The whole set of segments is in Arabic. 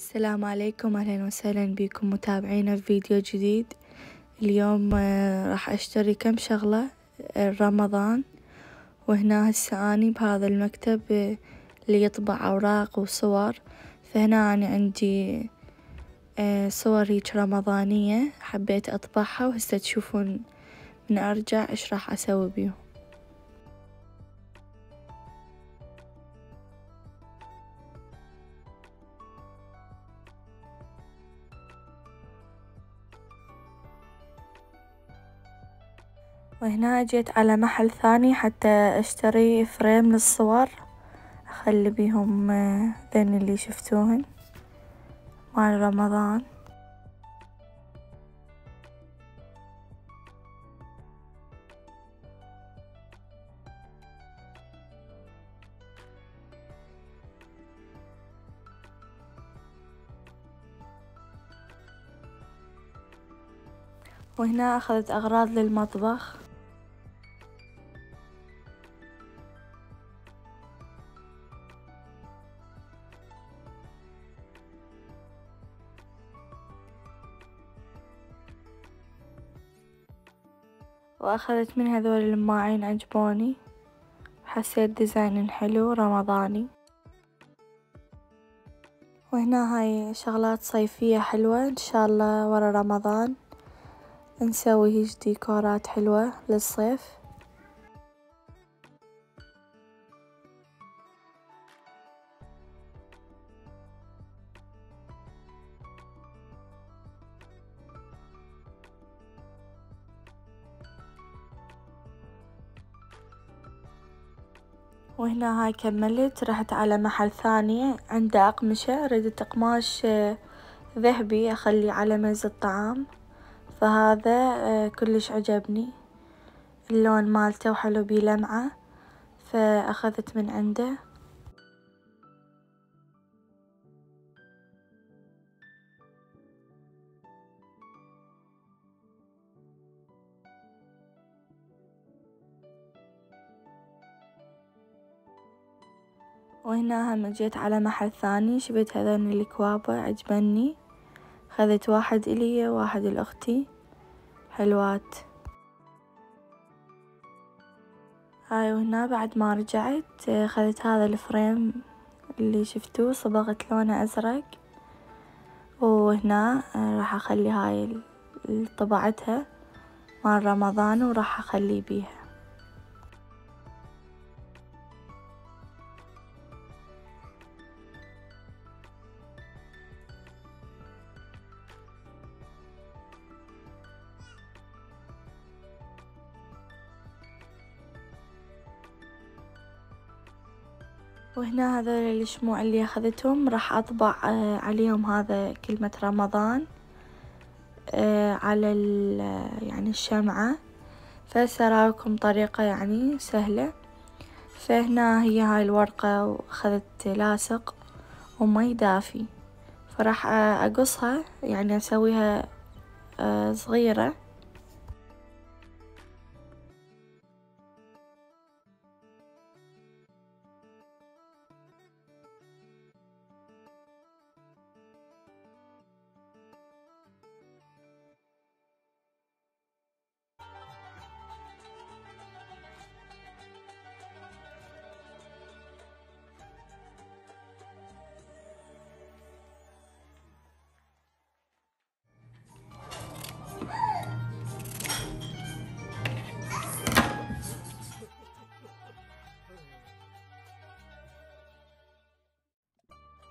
السلام عليكم أهلا وسهلا بكم متابعينا في فيديو جديد اليوم آه، راح أشتري كم شغلة آه، رمضان. وهنا هسه أني بهذا المكتب آه، اللي يطبع أوراق وصور. فهنا أنا عندي صور هيج رمضانية حبيت أطبعها وهسه تشوفون من أرجع إيش راح أسوي بيهم. وهنا جيت على محل ثاني حتى أشتري فريم للصور. أخلي بيهم ذن اللي شفتوهن مال رمضان. وهنا أخذت أغراض للمطبخ. وأخذت من هذول الماعين عجبوني. حسيت ديزاين حلو رمضاني. وهنا هاي شغلات صيفية حلوة إن شاء الله ورا رمضان نسوي هيج ديكورات حلوة للصيف. وهنا هاي كملت رحت على محل ثاني عنده أقمشة. ردت قماش آه، ذهبي أخليه على ميز الطعام. فهذا آه، كلش عجبني. اللون مالته وحلو بيه لمعة فأخذت من عنده. وهنا هم جيت على محل ثاني شبيت هذين الكوابة عجبني. خذت واحد إلي وواحد لأختي. حلوات. هاي وهنا بعد ما رجعت خذت هذا الفريم اللي شفتوه صبغت لونه أزرق. وهنا راح أخلي هاي طبعتها مال رمضان وراح أخليه بيها. وهنا هذول الشموع اللي أخذتهم راح أطبع آه، عليهم هذا كلمة رمضان آه، على يعني الشمعة. فسراكم طريقة يعني سهلة. فهنا هي هاي الورقة وأخذت لاصق ومي دافي. فراح أقصها يعني أسويها آه، صغيرة.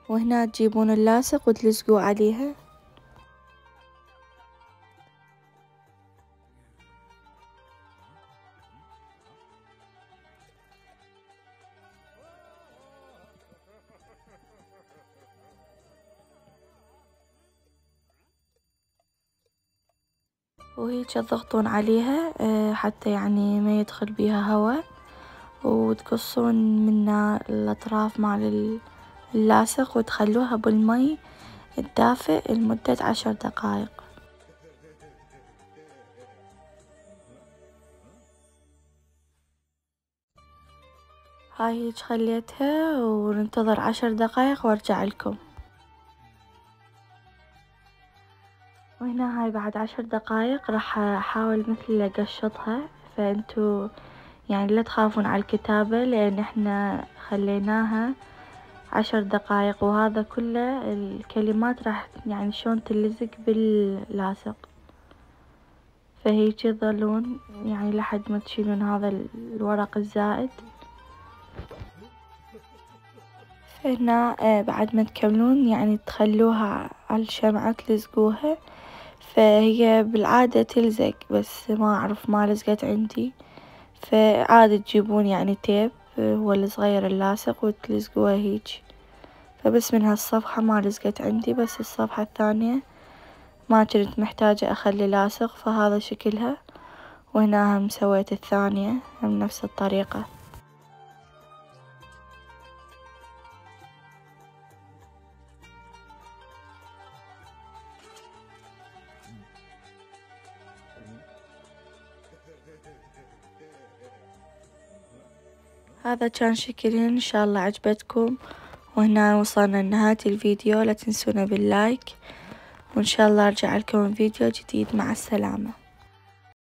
وهنا تجيبون اللاصق وتلزقوا عليها. وهيك تضغطون عليها آه، حتى يعني ما يدخل بيها هواء وتقصون من الأطراف مال اللاصق وتخلوها بالمي الدافئ لمدة عشر دقايق هاي هيج خليتها وننتظر عشر دقايق وارجع لكم. وهنا هاي بعد عشر دقايق راح أحاول مثل أقشطها. فأنتو يعني لا تخافون على الكتابة لأن إحنا خليناها عشر دقايق وهذا كله الكلمات راح يعني شلون تلزق باللاصق. فهيجي تظلون يعني لحد ما تشيلون هذا الورق الزائد. هنا آه، بعد ما تكملون يعني تخلوها على الشمعة تلزقوها. فهي بالعادة تلزق بس ما أعرف ما لزقت عندي. فعادي تجيبون يعني تيب هو الصغير اللاصق وتلزقوها هيج فبس من هالصفحة ما لزقت عندي بس الصفحة الثانية ما كنت محتاجة أخلي لاصق فهذا شكلها. وهنا هم سويت الثانية هم نفس الطريقة. هذا كان شكلين إن شاء الله عجبتكم. وهنا وصلنا لنهاية الفيديو. لا تنسونا باللايك. وإن شاء الله أرجع لكم فيديو جديد. مع السلامة.